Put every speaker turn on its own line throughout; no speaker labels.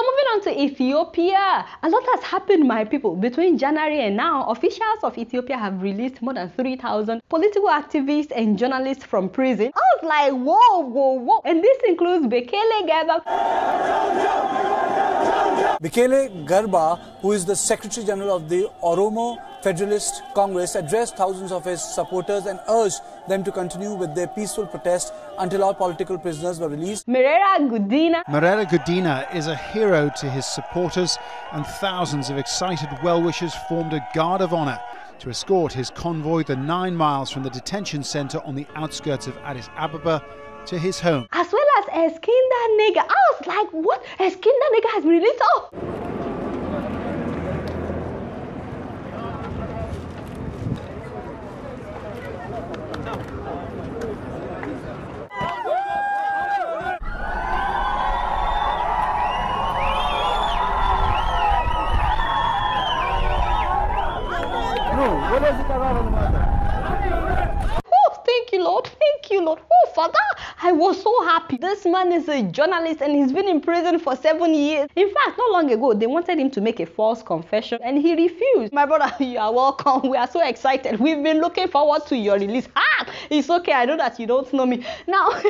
So moving on to Ethiopia, a lot has happened, my people. Between January and now, officials of Ethiopia have released more than 3,000 political activists and journalists from prison. I was like, whoa, whoa, whoa. And this includes Bekele Gerba.
Bekele Gerba, who is the Secretary General of the Oromo Federalist Congress, addressed thousands of his supporters and urged them to continue with their peaceful protest until all political prisoners were released.
Merera Gudina.
Merera Gudina is a hero to his supporters, and thousands of excited well wishers formed a guard of honour to escort his convoy the nine miles from the detention centre on the outskirts of Addis Ababa to his home.
As well as Eskinder Nega. I was like, what? Eskinder Nega has been released? Oh! Oh, thank you, Lord. Thank you, Lord. Oh, Father, I was so happy. This man is a journalist and he's been in prison for seven years. In fact, not long ago, they wanted him to make a false confession and he refused. My brother, you are welcome. We are so excited. We've been looking forward to your release. Ah, it's okay. I know that you don't know me. Now,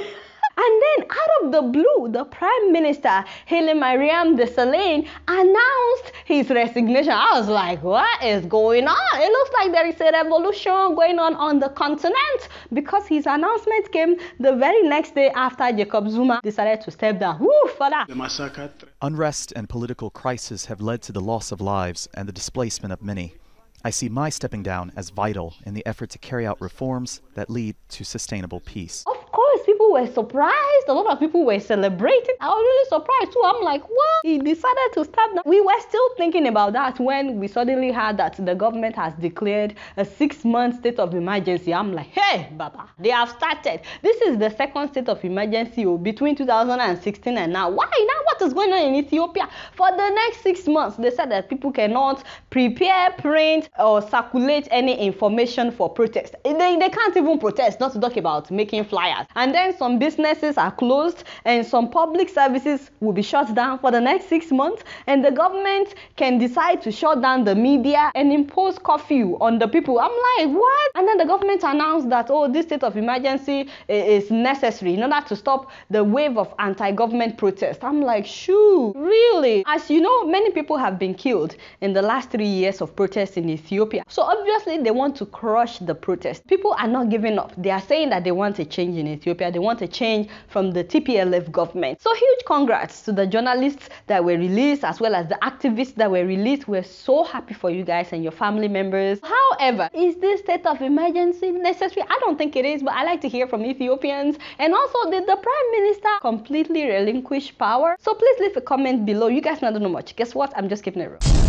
of the blue, the Prime Minister, Hailemariam Desalegn, announced his resignation. I was like, what is going on? It looks like there is a revolution going on on the continent because his announcement came the very next day after Jacob Zuma decided to step down. Woo, father.
Unrest and political crisis have led to the loss of lives and the displacement of many. I see my stepping down as vital in the effort to carry out reforms that lead to sustainable peace.
Of course, were surprised. A lot of people were celebrating. I was really surprised too. I'm like, what? He decided to step down. We were still thinking about that when we suddenly heard that the government has declared a six month state of emergency. I'm like, hey, Baba, they have started. This is the second state of emergency oh, between 2016 and now. Why now? What is going on in Ethiopia? For the next six months, they said that people cannot prepare, print, or circulate any information for protest. They, they can't even protest, not to talk about making flyers. And then some businesses are closed and some public services will be shut down for the next six months. And the government can decide to shut down the media and impose curfew on the people. I'm like, what? And then the government announced that, oh, this state of emergency eh, is necessary in order to stop the wave of anti government protest. I'm like, shoo, really? As you know, many people have been killed in the last three years of protests in Ethiopia. So obviously, they want to crush the protest. People are not giving up. They are saying that they want a change in Ethiopia. They want a change from the TPLF government. So huge congrats to the journalists that were released as well as the activists that were released. We're so happy for you guys and your family members. However, is this state of emergency necessary? I don't think it is, but I like to hear from Ethiopians. And also, did the Prime Minister completely relinquish power? So please leave a comment below. You guys don't know much. Guess what? I'm just keeping it real.